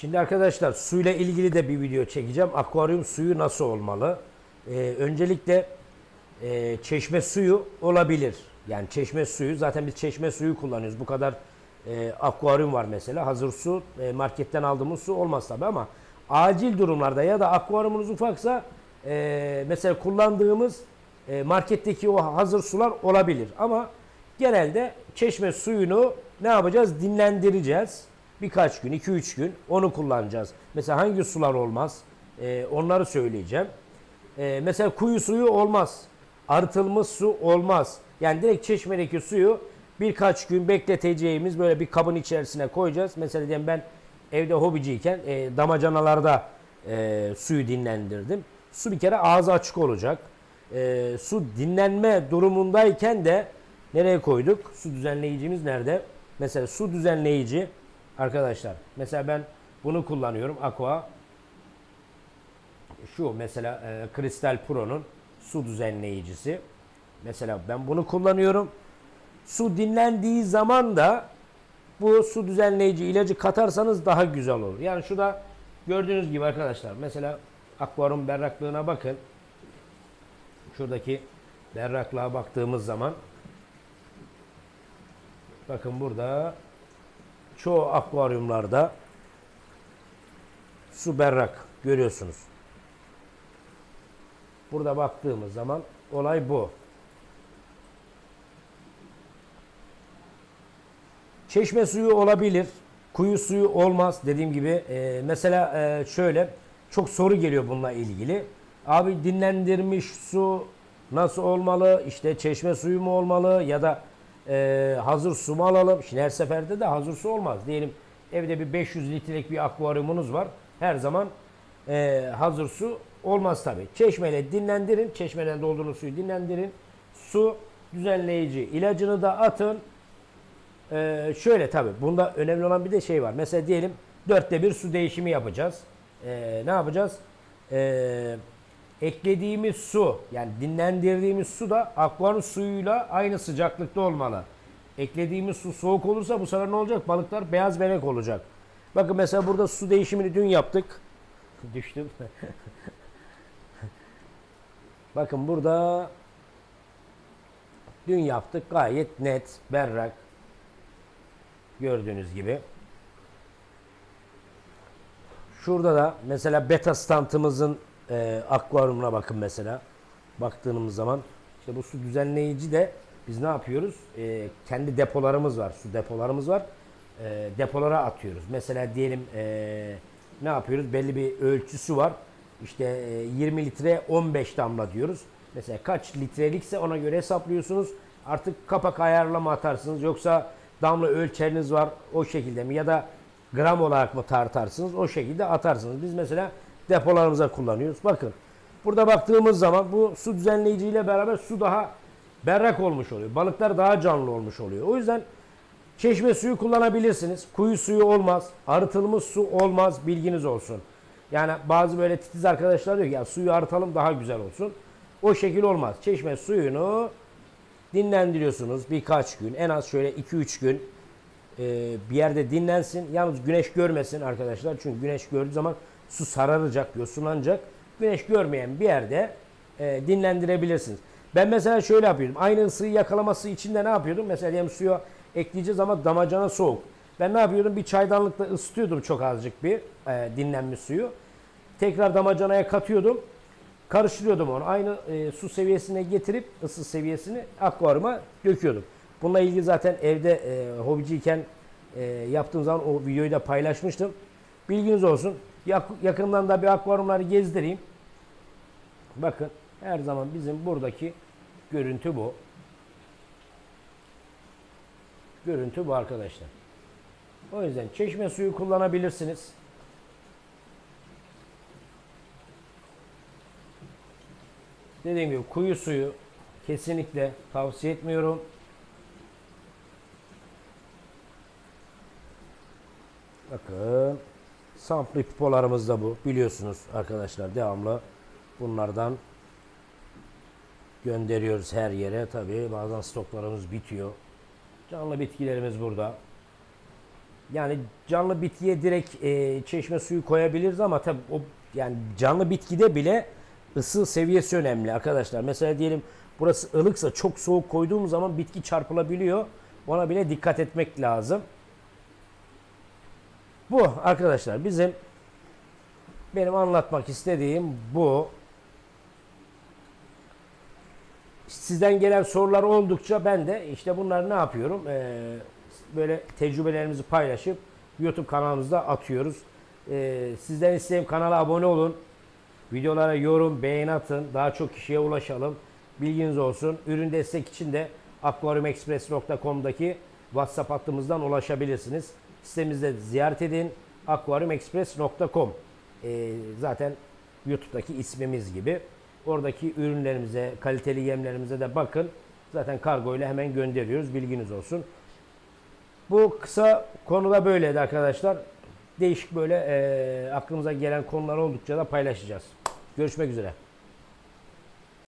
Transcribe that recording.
Şimdi arkadaşlar suyla ilgili de bir video çekeceğim. Akvaryum suyu nasıl olmalı? Ee, öncelikle e, çeşme suyu olabilir. Yani çeşme suyu zaten biz çeşme suyu kullanıyoruz. Bu kadar e, akvaryum var mesela. Hazır su e, marketten aldığımız su olmaz tabi ama acil durumlarda ya da akvaryumunuz ufaksa e, mesela kullandığımız e, marketteki o hazır sular olabilir. Ama genelde çeşme suyunu ne yapacağız? Dinlendireceğiz. Birkaç gün, 2-3 gün onu kullanacağız. Mesela hangi sular olmaz? E, onları söyleyeceğim. E, mesela kuyu suyu olmaz. Arıtılmış su olmaz. Yani direkt çeşmedeki suyu birkaç gün bekleteceğimiz böyle bir kabın içerisine koyacağız. Mesela diyelim ben evde hobiciyken e, damacanalarda e, suyu dinlendirdim. Su bir kere ağzı açık olacak. E, su dinlenme durumundayken de nereye koyduk? Su düzenleyicimiz nerede? Mesela su düzenleyici arkadaşlar. Mesela ben bunu kullanıyorum. Aqua şu mesela e, Pro'nun su düzenleyicisi. Mesela ben bunu kullanıyorum. Su dinlendiği zaman da bu su düzenleyici ilacı katarsanız daha güzel olur. Yani şu da gördüğünüz gibi arkadaşlar mesela akvaryum berraklığına bakın. Şuradaki berraklığa baktığımız zaman bakın burada çoğu akvaryumlarda su berrak görüyorsunuz. Burada baktığımız zaman olay bu. Çeşme suyu olabilir. Kuyu suyu olmaz dediğim gibi. e, mesela e, şöyle çok soru geliyor bununla ilgili. Abi dinlendirmiş su nasıl olmalı? İşte çeşme suyu mu olmalı ya da e, hazır su mu alalım? Şimdi her seferde de hazır su olmaz. Diyelim evde bir 500 litrelik bir akvaryumunuz var. Her zaman e, hazır su olmaz tabi. Çeşmeyle dinlendirin. Çeşmeden doldurun suyu dinlendirin. Su düzenleyici ilacını da atın. Ee, şöyle tabi bunda önemli olan bir de şey var. Mesela diyelim dörtte bir su değişimi yapacağız. Ee, ne yapacağız? Ee, eklediğimiz su yani dinlendirdiğimiz su da akvaryum suyuyla aynı sıcaklıkta olmalı. Eklediğimiz su soğuk olursa bu sefer ne olacak? Balıklar beyaz benek olacak. Bakın mesela burada su değişimini dün yaptık. Düştüm. Bakın burada dün yaptık gayet net, berrak. Gördüğünüz gibi. Şurada da mesela beta stantımızın e, akvaryumuna bakın mesela. Baktığımız zaman işte bu su düzenleyici de biz ne yapıyoruz? E, kendi depolarımız var. Su depolarımız var. E, depolara atıyoruz. Mesela diyelim e, ne yapıyoruz? Belli bir ölçüsü var. İşte e, 20 litre 15 damla diyoruz. Mesela kaç litrelikse ona göre hesaplıyorsunuz. Artık kapak ayarlama atarsınız. Yoksa damla ölçeriniz var o şekilde mi? Ya da gram olarak mı tartarsınız? O şekilde atarsınız. Biz mesela depolarımıza kullanıyoruz. Bakın burada baktığımız zaman bu su düzenleyiciyle beraber su daha berrak olmuş oluyor. Balıklar daha canlı olmuş oluyor. O yüzden çeşme suyu kullanabilirsiniz. Kuyu suyu olmaz. Arıtılmış su olmaz. Bilginiz olsun. Yani bazı böyle titiz arkadaşlar diyor ki ya suyu arıtalım daha güzel olsun. O şekil olmaz. Çeşme suyunu dinlendiriyorsunuz birkaç gün. En az şöyle 2-3 gün e, bir yerde dinlensin. Yalnız güneş görmesin arkadaşlar. Çünkü güneş gördüğü zaman su sararacak, yosunlanacak. Güneş görmeyen bir yerde e, dinlendirebilirsiniz. Ben mesela şöyle yapıyorum. Aynı ısıyı yakalaması için de ne yapıyordum? Mesela diyelim suya ekleyeceğiz ama damacana soğuk. Ben ne yapıyordum? Bir çaydanlıkla ısıtıyordum çok azıcık bir e, dinlenmiş suyu. Tekrar damacanaya katıyordum. Karıştırıyordum onu. Aynı e, su seviyesine getirip ısı seviyesini akvaryuma döküyordum. Bununla ilgili zaten evde e, hobiciyken e, yaptığım zaman o videoyu da paylaşmıştım. Bilginiz olsun. Yak, yakından da bir akvaryumları gezdireyim. Bakın her zaman bizim buradaki görüntü bu. Görüntü bu arkadaşlar. O yüzden çeşme suyu kullanabilirsiniz. Dediğim gibi kuyu suyu kesinlikle tavsiye etmiyorum. Bakın sampli pipolarımız da bu. Biliyorsunuz arkadaşlar devamlı bunlardan gönderiyoruz her yere. Tabi bazen stoklarımız bitiyor. Canlı bitkilerimiz burada. Yani canlı bitkiye direkt e, çeşme suyu koyabiliriz ama tabii o yani canlı bitkide bile ısı seviyesi önemli arkadaşlar. Mesela diyelim burası ılıksa çok soğuk koyduğum zaman bitki çarpılabiliyor. Ona bile dikkat etmek lazım. Bu arkadaşlar bizim benim anlatmak istediğim bu. Sizden gelen sorular oldukça ben de işte bunları ne yapıyorum? Ee, böyle tecrübelerimizi paylaşıp YouTube kanalımızda atıyoruz. Ee, sizden isteğim kanala abone olun. Videolara yorum, beğeni atın. Daha çok kişiye ulaşalım. Bilginiz olsun. Ürün destek için de aquariumexpress.com'daki WhatsApp hattımızdan ulaşabilirsiniz. Sitemizde ziyaret edin. aquariumexpress.com Ee, zaten YouTube'daki ismimiz gibi. Oradaki ürünlerimize, kaliteli yemlerimize de bakın. Zaten kargo ile hemen gönderiyoruz. Bilginiz olsun. Bu kısa konuda böyleydi arkadaşlar. Değişik böyle eee, aklımıza gelen konular oldukça da paylaşacağız. Görüşmek üzere.